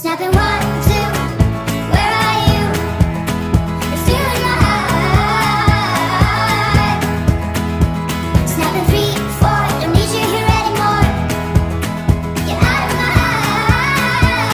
Snapping one,